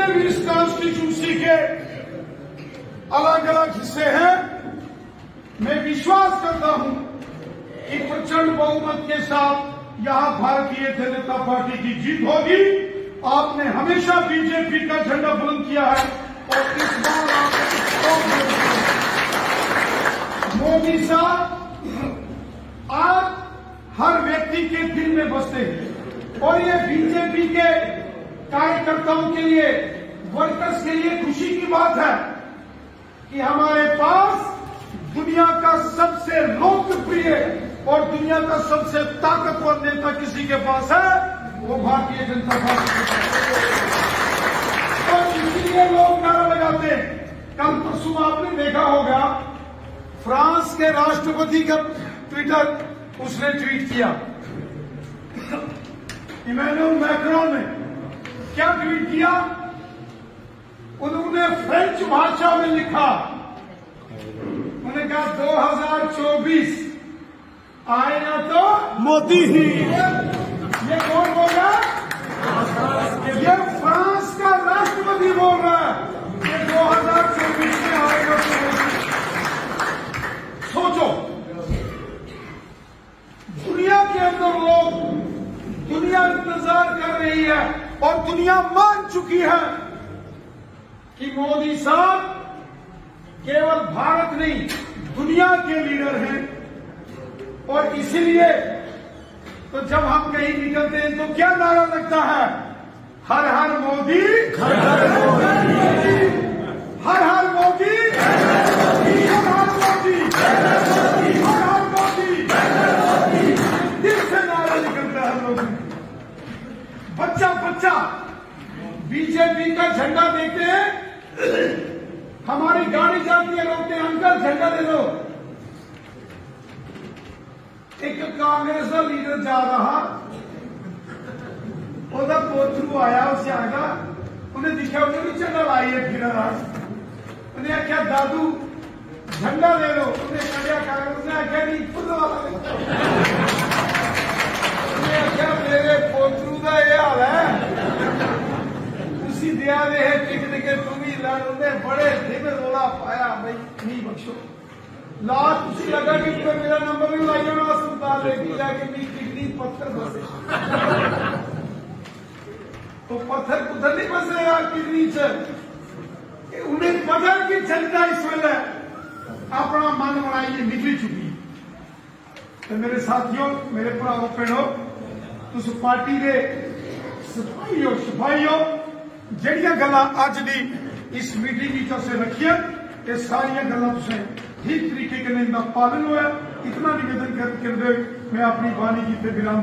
जितने भी इस कॉन्स्टिट्यूंसी के अलग अलग हिस्से हैं। मैं विश्वास करता हूँ कि प्रचंड बहुमत के साथ यहाँ भारतीय जनता पार्टी की जीत होगी। आपने हमेशा बीजेपी का झंडा बुलंद किया है और इस बार आप मोदी साहब आज हर व्यक्ति के दिल में बसते हैं और ये बीजेपी के कार्यकर्ताओं के लिए वर्कर्स के लिए खुशी की बात है कि हमारे पास दुनिया का सबसे लोकप्रिय और दुनिया का सबसे ताकतवर नेता किसी के पास है, वो भारतीय जनता पार्टी और इसलिए लोग नारा लगाते हैं। कल परसों आपने देखा होगा, फ्रांस के राष्ट्रपति का ट्विटर उसने ट्वीट किया। इमैनुअल मैक्रोन ने ट्वीट किया उन्होंने फ्रेंच भाषा में लिखा। उन्होंने कहा 2024 आएगा तो मोदी ही। ये कौन बोल रहा है? ये फ्रांस का राष्ट्रपति बोल रहा है। ये 2024 में आएगा तो मोदी। सोचो दुनिया के अंदर लोग दुनिया इंतज़ार कर रही है। और दुनिया मान चुकी है कि मोदी साहब केवल भारत नहीं, दुनिया के लीडर हैं। और इसीलिए तो जब हम कहीं निकलते हैं तो क्या नारा लगता है? हर हर मोदी, हर हर मोदी। बच्चा, बीजेपी का झंडा देखते हैं? हमारी गाड़ी जाती है, रोकते हैं, अंकल, झंडा दे दो। एक कांग्रेस का लीडर जा रहा ओदा पोथरू आया उसे आगा उन्हें दिखा, उन्हें भी झंडा लाइए फिर उन्हें आख्या, दादू, झंडा दे दो। उन्हें ਤੂੰ ਵੀ ਲੜ ਉਹਨੇ ਬੜੇ ਦਿਨ ਰੋਲਾ ਪਾਇਆ ਬਈ ਨਹੀਂ ਬਖਸ਼ੋ ਲਾ ਤੁਸੀਂ ਲਗਾ ਕਿ ਮੇਰਾ ਨੰਬਰ ਵੀ ਲਾਈ ਹੋਣਾ ਹਸਪਤਾਲ ਲੈ ਕੇ ਜਾ ਕੇ ਮੇਰੀ ਕਿਡਨੀ ਪੱਥਰ ਬਸੇ तो पत्थर पुत्थर नहीं बसेगा किडनी से कि उन्हें पता कि जनता इस वेले अपना मन बनाइए निकली चुकी तो मेरे साथियों मेरे भराओ भैनों तुस पार्टी के सिपाही हो सिपाही हो जड़िया गल्लां अज दी इस मीटिंग की असें रखिए ये सारिया तुसें ठीक तरीके कन्ने इनका पालन होया। इतना निवेदन करते हुए मैं अपनी वाणी की विराम